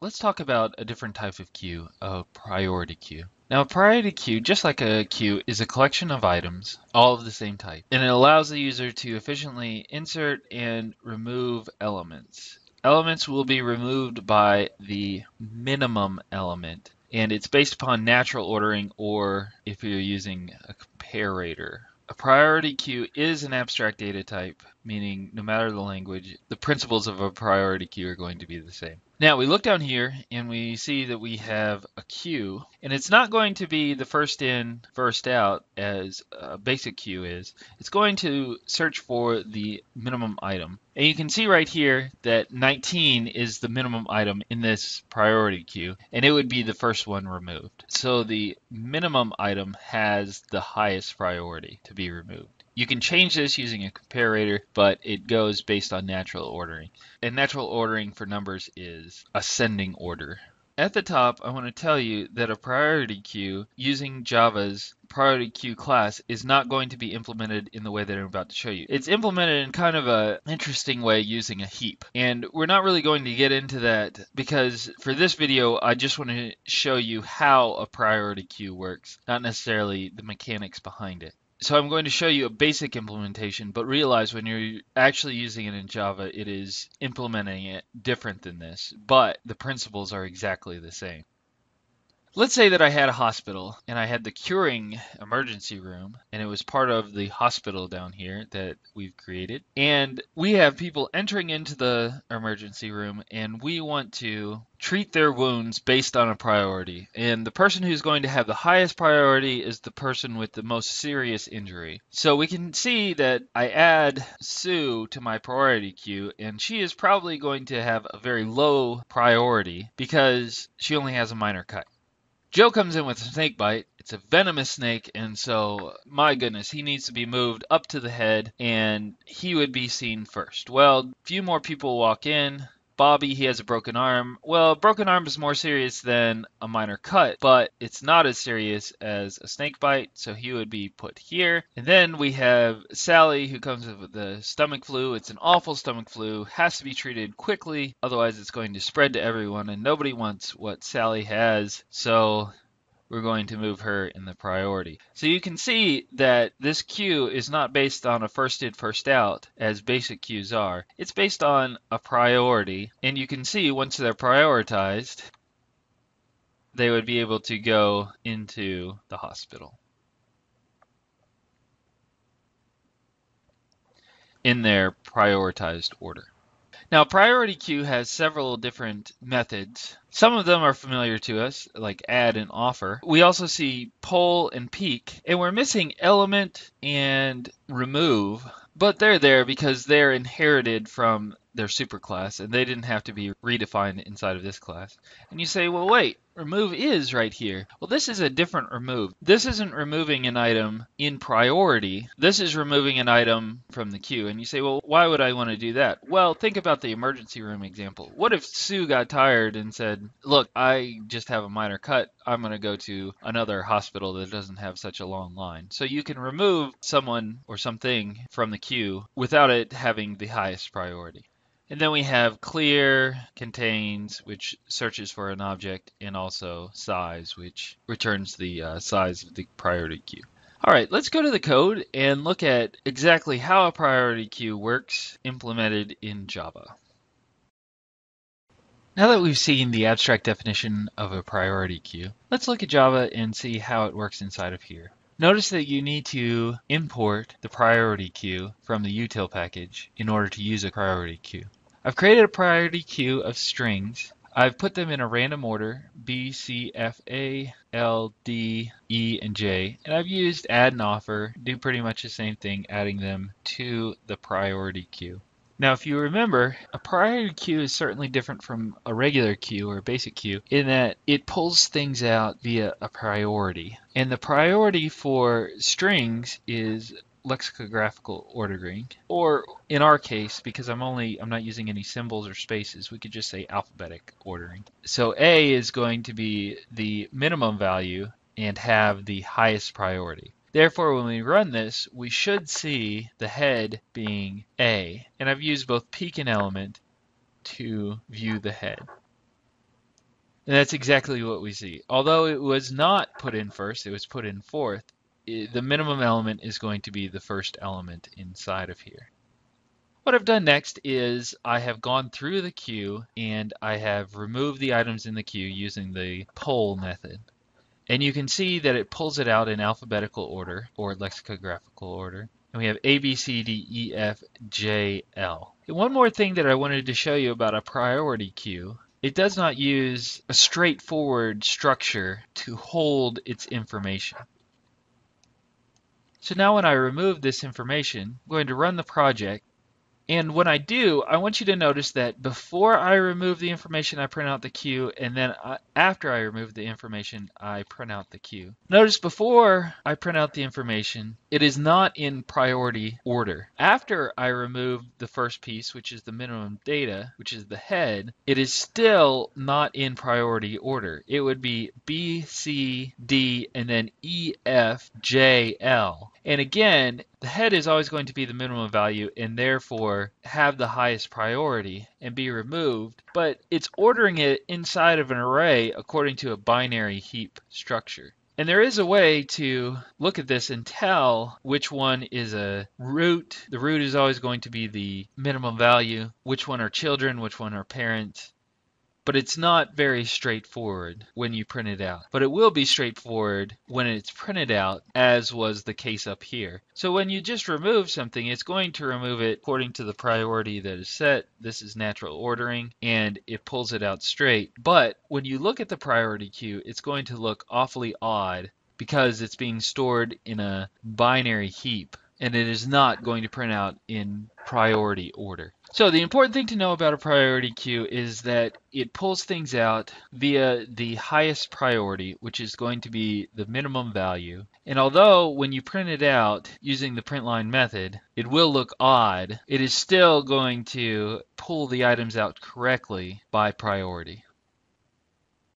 let's talk about a different type of queue, a priority queue. Now, a priority queue, just like a queue, is a collection of items, all of the same type, and it allows the user to efficiently insert and remove elements. Elements will be removed by the minimum element, and it's based upon natural ordering or if you're using a comparator. A priority queue is an abstract data type, meaning no matter the language, the principles of a priority queue are going to be the same. Now we look down here and we see that we have a queue and it's not going to be the first in, first out as a basic queue is. It's going to search for the minimum item. And you can see right here that 19 is the minimum item in this priority queue and it would be the first one removed. So the minimum item has the highest priority to be removed. You can change this using a comparator, but it goes based on natural ordering. And natural ordering for numbers is ascending order. At the top, I want to tell you that a priority queue using Java's priority queue class is not going to be implemented in the way that I'm about to show you. It's implemented in kind of a interesting way using a heap. And we're not really going to get into that because for this video, I just want to show you how a priority queue works, not necessarily the mechanics behind it. So I'm going to show you a basic implementation, but realize when you're actually using it in Java, it is implementing it different than this, but the principles are exactly the same. Let's say that I had a hospital and I had the curing emergency room and it was part of the hospital down here that we've created. And we have people entering into the emergency room and we want to treat their wounds based on a priority. And the person who's going to have the highest priority is the person with the most serious injury. So we can see that I add Sue to my priority queue, and she is probably going to have a very low priority because she only has a minor cut. Joe comes in with a snake bite. It's a venomous snake, and so, my goodness, he needs to be moved up to the head, and he would be seen first. Well, a few more people walk in. Bobby, he has a broken arm. Well, broken arm is more serious than a minor cut, but it's not as serious as a snake bite, so he would be put here. And then we have Sally, who comes with the stomach flu. It's an awful stomach flu, has to be treated quickly, otherwise, it's going to spread to everyone, and nobody wants what Sally has. So we're going to move her in the priority. So you can see that this queue is not based on a first in, first out, as basic queues are. It's based on a priority, and you can see once they're prioritized, they would be able to go into the hospital. in their prioritized order. Now, priority queue has several different methods. Some of them are familiar to us, like add and offer. We also see poll and peek, and we're missing element and remove, but they're there because they're inherited from their superclass and they didn't have to be redefined inside of this class. And you say, well, wait, remove is right here. Well, this is a different remove. This isn't removing an item in priority. This is removing an item from the queue. And you say, well, why would I want to do that? Well, think about the emergency room example. What if Sue got tired and said, look, I just have a minor cut. I'm going to go to another hospital that doesn't have such a long line. So you can remove someone or something from the queue without it having the highest priority. And then we have clear contains, which searches for an object, and also size, which returns the uh, size of the priority queue. All right, let's go to the code and look at exactly how a priority queue works implemented in Java. Now that we've seen the abstract definition of a priority queue, let's look at Java and see how it works inside of here. Notice that you need to import the priority queue from the util package in order to use a priority queue. I've created a priority queue of strings. I've put them in a random order, B, C, F, A, L, D, E, and J. And I've used add and offer, do pretty much the same thing, adding them to the priority queue. Now, if you remember, a priority queue is certainly different from a regular queue or a basic queue in that it pulls things out via a priority. And the priority for strings is lexicographical ordering or in our case because I'm only I'm not using any symbols or spaces we could just say alphabetic ordering. So A is going to be the minimum value and have the highest priority Therefore, when we run this, we should see the head being A. And I've used both peek and element to view the head. And that's exactly what we see. Although it was not put in first, it was put in fourth, the minimum element is going to be the first element inside of here. What I've done next is I have gone through the queue and I have removed the items in the queue using the poll method. And you can see that it pulls it out in alphabetical order or lexicographical order. And we have A, B, C, D, E, F, J, L. And one more thing that I wanted to show you about a priority queue. It does not use a straightforward structure to hold its information. So now when I remove this information, I'm going to run the project and when I do, I want you to notice that before I remove the information, I print out the queue, and then I, after I remove the information, I print out the queue. Notice before I print out the information, it is not in priority order. After I remove the first piece, which is the minimum data, which is the head, it is still not in priority order. It would be B, C, D, and then E, F, J, L. And again, the head is always going to be the minimum value and therefore have the highest priority and be removed, but it's ordering it inside of an array according to a binary heap structure. And there is a way to look at this and tell which one is a root. The root is always going to be the minimum value. Which one are children, which one are parents, but it's not very straightforward when you print it out. But it will be straightforward when it's printed out, as was the case up here. So when you just remove something, it's going to remove it according to the priority that is set. This is natural ordering, and it pulls it out straight. But when you look at the priority queue, it's going to look awfully odd because it's being stored in a binary heap and it is not going to print out in priority order. So the important thing to know about a priority queue is that it pulls things out via the highest priority, which is going to be the minimum value. And although when you print it out using the print line method, it will look odd, it is still going to pull the items out correctly by priority.